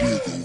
wiggle.